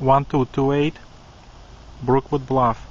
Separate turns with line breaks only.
1228 Brookwood Bluff.